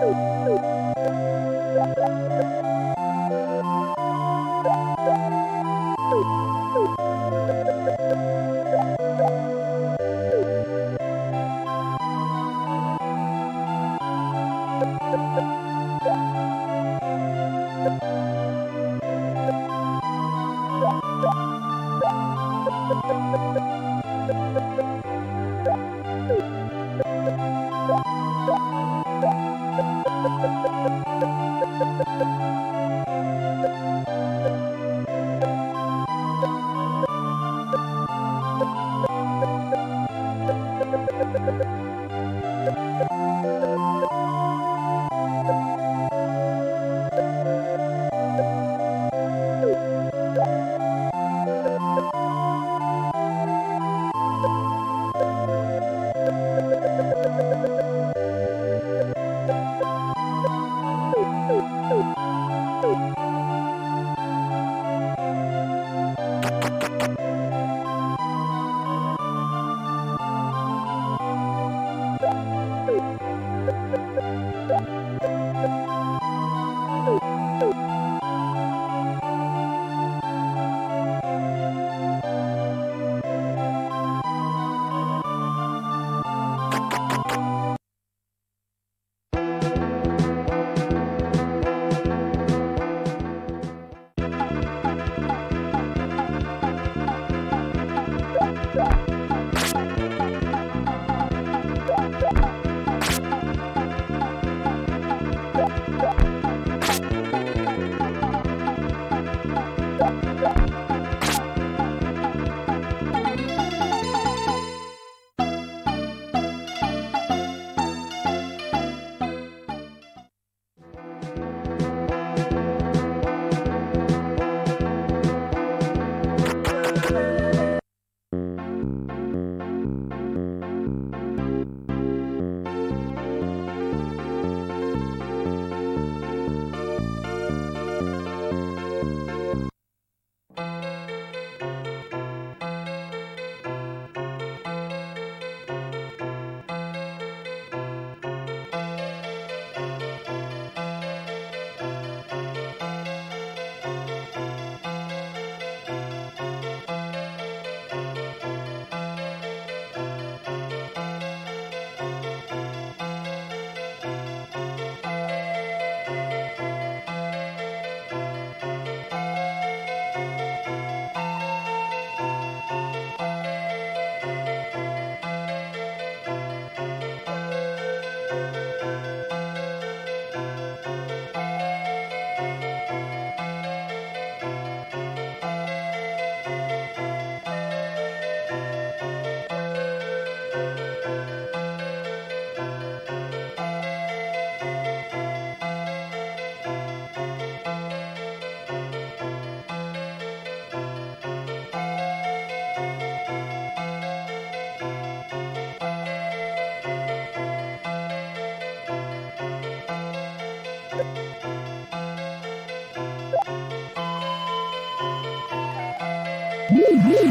Música